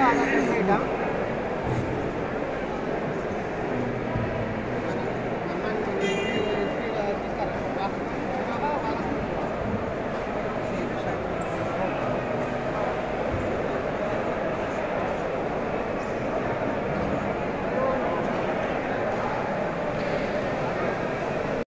का आना मैडम।